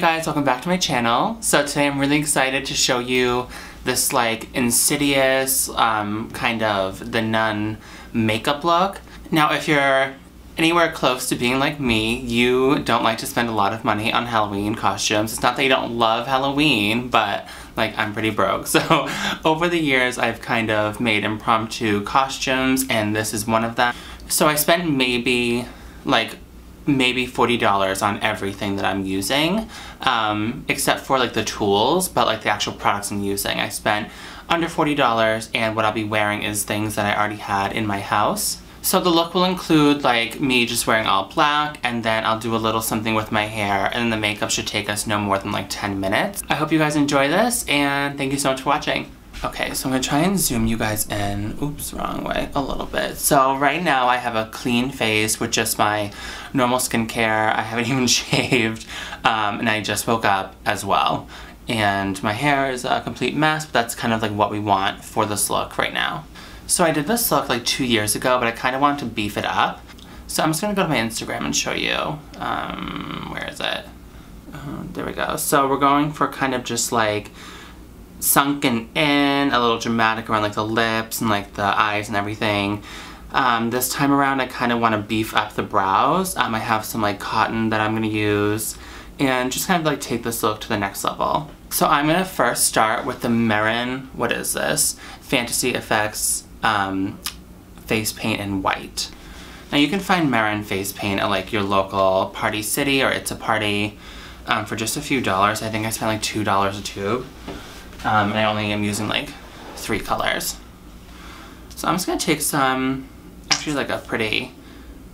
Guys, welcome back to my channel. So today I'm really excited to show you this like insidious um, kind of the nun makeup look. Now if you're anywhere close to being like me, you don't like to spend a lot of money on Halloween costumes. It's not that you don't love Halloween, but like I'm pretty broke. So over the years I've kind of made impromptu costumes and this is one of them. So I spent maybe like maybe $40 on everything that I'm using, um, except for like the tools, but like the actual products I'm using. I spent under $40 and what I'll be wearing is things that I already had in my house. So the look will include like me just wearing all black and then I'll do a little something with my hair and the makeup should take us no more than like 10 minutes. I hope you guys enjoy this and thank you so much for watching. Okay, so I'm gonna try and zoom you guys in, oops, wrong way, a little bit. So right now I have a clean face with just my normal skincare. I haven't even shaved, um, and I just woke up as well. And my hair is a complete mess, but that's kind of like what we want for this look right now. So I did this look like two years ago, but I kind of wanted to beef it up. So I'm just gonna go to my Instagram and show you. Um, where is it? Uh, there we go. So we're going for kind of just like sunken in, a little dramatic around like the lips and like the eyes and everything. Um, this time around I kind of want to beef up the brows. Um, I have some like cotton that I'm going to use and just kind of like take this look to the next level. So I'm going to first start with the Mehron, what is this? Fantasy Effects um, face paint in white. Now you can find Mehron face paint at like your local Party City or It's a Party um, for just a few dollars. I think I spent like $2 a tube. Um, and I only am using like three colors. So I'm just gonna take some, actually like a pretty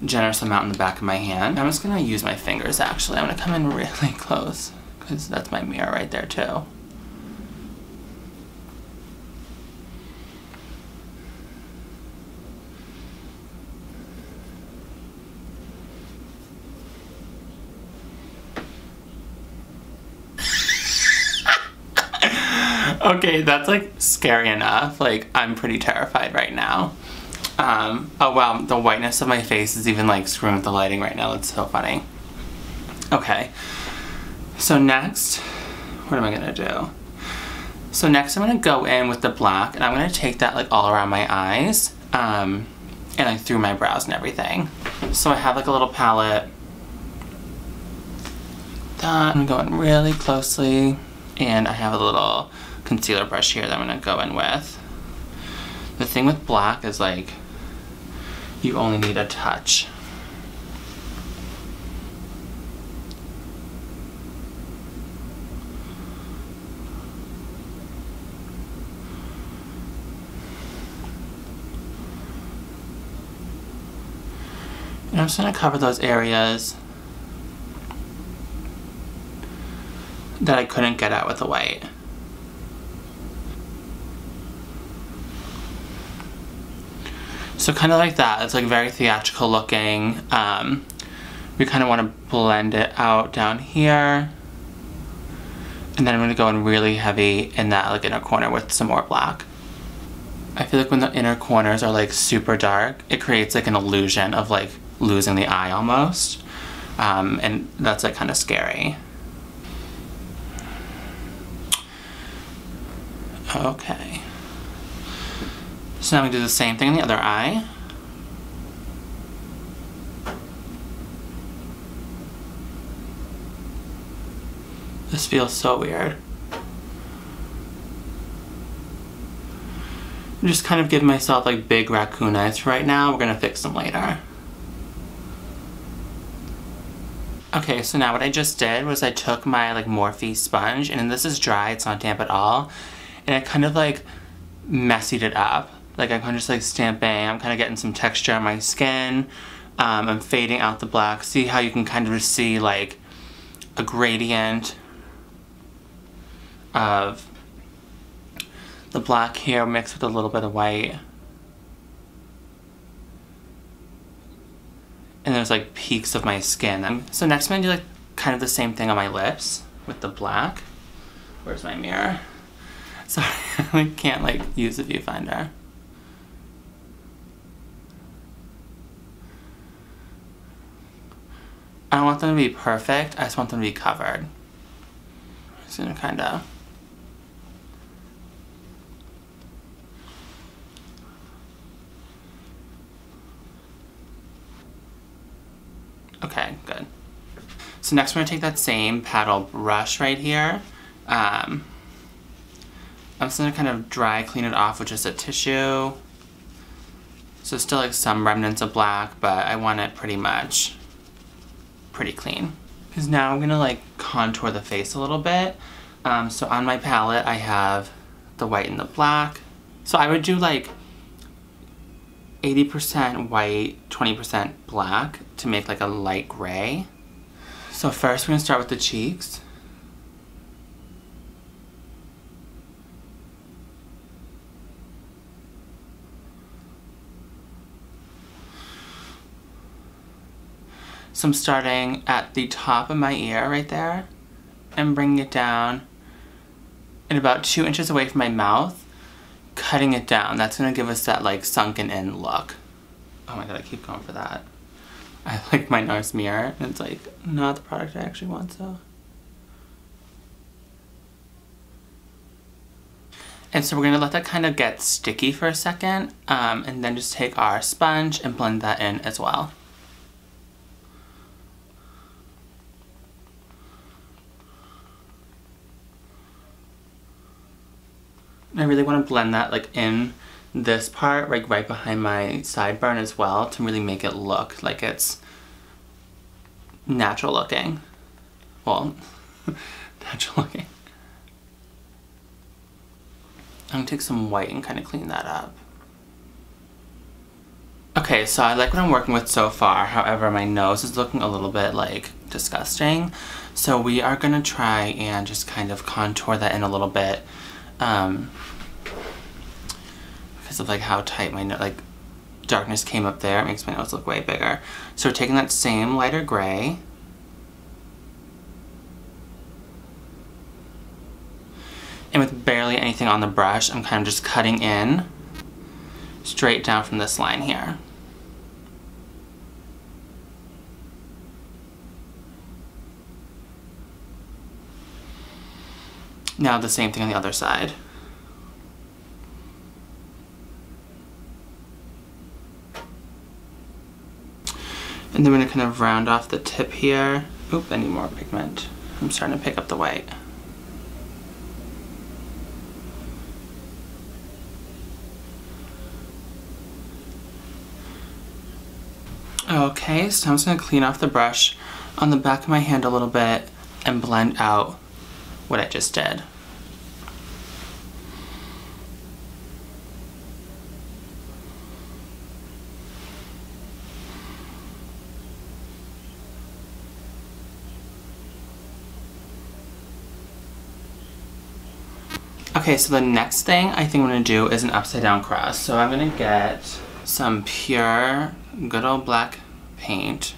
generous amount in the back of my hand. I'm just gonna use my fingers actually. I'm gonna come in really close because that's my mirror right there too. Okay, that's like scary enough. Like, I'm pretty terrified right now. Um, oh wow, the whiteness of my face is even like screwing with the lighting right now. That's so funny. Okay, so next, what am I gonna do? So next I'm gonna go in with the black and I'm gonna take that like all around my eyes um, and like through my brows and everything. So I have like a little palette. That I'm going really closely and I have a little concealer brush here that I'm going to go in with. The thing with black is like, you only need a touch. And I'm just going to cover those areas that I couldn't get at with the white. So kind of like that. It's like very theatrical looking. Um, we kind of want to blend it out down here. And then I'm going to go in really heavy in that like inner corner with some more black. I feel like when the inner corners are like super dark, it creates like an illusion of like losing the eye almost. Um, and that's like kind of scary. Okay. So now we do the same thing in the other eye. This feels so weird. I'm just kind of giving myself like big raccoon eyes right now. We're gonna fix them later. Okay, so now what I just did was I took my like Morphe sponge and this is dry, it's not damp at all. And I kind of like messied it up. Like I'm kind of just like stamping, I'm kind of getting some texture on my skin. Um, I'm fading out the black. See how you can kind of see like a gradient of the black here mixed with a little bit of white. And there's like peaks of my skin. So next I'm gonna do like kind of the same thing on my lips with the black. Where's my mirror? Sorry, I can't like use the viewfinder. I don't want them to be perfect, I just want them to be covered. Just gonna kind of Okay, good. So next we're gonna take that same paddle brush right here. Um, I'm just gonna kind of dry clean it off with just a tissue. So still like some remnants of black, but I want it pretty much pretty clean. Because now I'm gonna like contour the face a little bit. Um, so on my palette I have the white and the black. So I would do like 80% white, 20% black to make like a light gray. So first we're gonna start with the cheeks. So I'm starting at the top of my ear right there and bringing it down and about two inches away from my mouth, cutting it down. That's gonna give us that like sunken in look. Oh my god, I keep going for that. I like my NARS mirror and it's like not the product I actually want, so. And so we're gonna let that kind of get sticky for a second um, and then just take our sponge and blend that in as well. I really want to blend that like in this part, like right behind my sideburn as well to really make it look like it's natural looking. Well, natural looking. I'm gonna take some white and kind of clean that up. Okay, so I like what I'm working with so far. However, my nose is looking a little bit like disgusting. So we are gonna try and just kind of contour that in a little bit. Um, because of like how tight my like darkness came up there. It makes my nose look way bigger. So we're taking that same lighter gray. And with barely anything on the brush, I'm kind of just cutting in straight down from this line here. Now the same thing on the other side. And then we're gonna kind of round off the tip here. Oop, I need more pigment. I'm starting to pick up the white. Okay, so I'm just gonna clean off the brush on the back of my hand a little bit and blend out what I just did. Okay, so the next thing I think I'm gonna do is an upside down cross. So I'm gonna get some pure, good old black paint.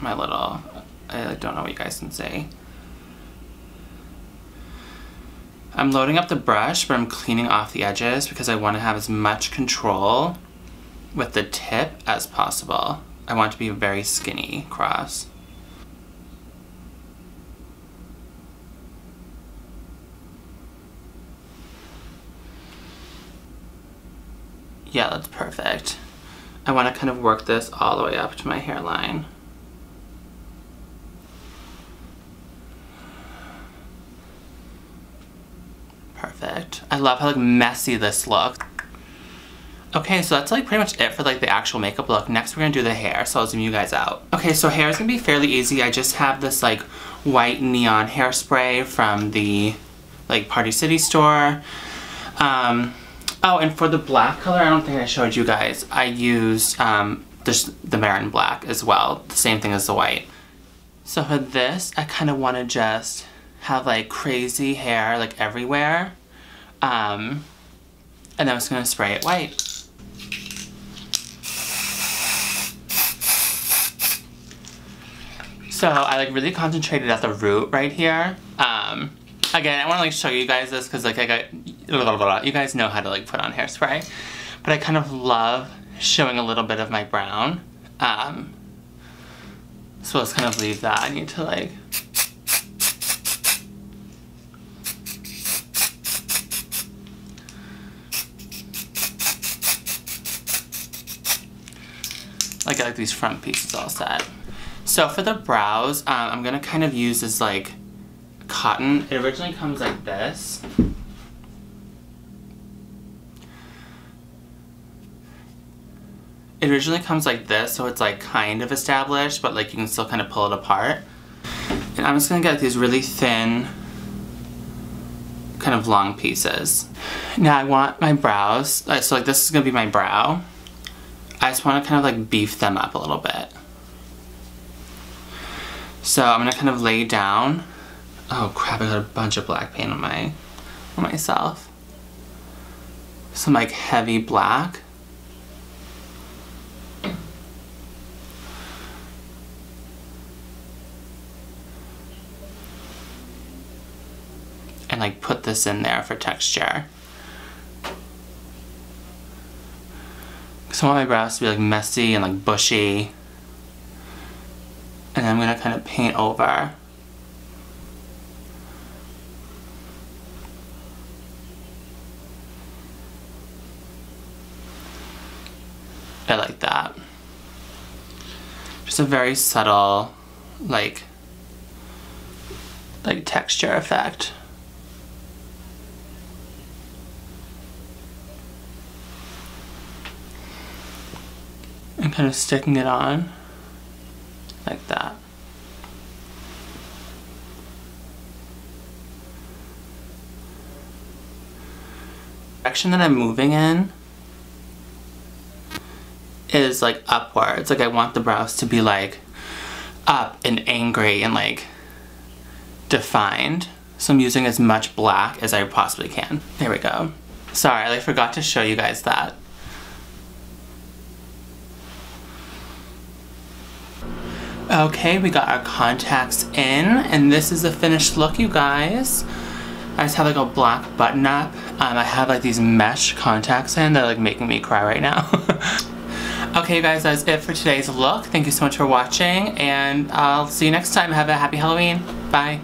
My little, I don't know what you guys can say. I'm loading up the brush, but I'm cleaning off the edges because I want to have as much control with the tip as possible. I want to be a very skinny cross. Yeah, that's perfect. I want to kind of work this all the way up to my hairline. Perfect. I love how like messy this looks. Okay, so that's like pretty much it for like the actual makeup look. Next we're gonna do the hair, so I'll zoom you guys out. Okay, so hair is gonna be fairly easy. I just have this like white neon hairspray from the like Party City store. Um, Oh, and for the black color, I don't think I showed you guys. I used um, the, the Mehron Black as well. The same thing as the white. So for this, I kind of want to just have like crazy hair like everywhere. Um, and I'm just going to spray it white. So I like really concentrated at the root right here. Um, again, I want to like show you guys this because like I got blah, blah, blah. You guys know how to like put on hairspray. But I kind of love showing a little bit of my brown. Um, so let's kind of leave that. I need to like like I like these front pieces all set. So for the brows, um, I'm gonna kind of use this like cotton. It originally comes like this. It originally comes like this, so it's like kind of established, but like you can still kind of pull it apart. And I'm just gonna get these really thin, kind of long pieces. Now I want my brows, uh, so like this is gonna be my brow. I just wanna kind of like beef them up a little bit. So I'm gonna kind of lay down. Oh crap, I got a bunch of black paint on my, on myself. Some like heavy black. And like put this in there for texture. So I want my brows to be like messy and like bushy. And I'm gonna kind of paint over. I like that. Just a very subtle, like, like texture effect. Kind of sticking it on like that. direction that I'm moving in is like upwards. Like I want the brows to be like up and angry and like defined. So I'm using as much black as I possibly can. There we go. Sorry, I like, forgot to show you guys that. Okay, we got our contacts in, and this is the finished look, you guys. I just have like a black button up. Um, I have like these mesh contacts in. They're like making me cry right now. okay, guys, that's it for today's look. Thank you so much for watching, and I'll see you next time. Have a happy Halloween. Bye.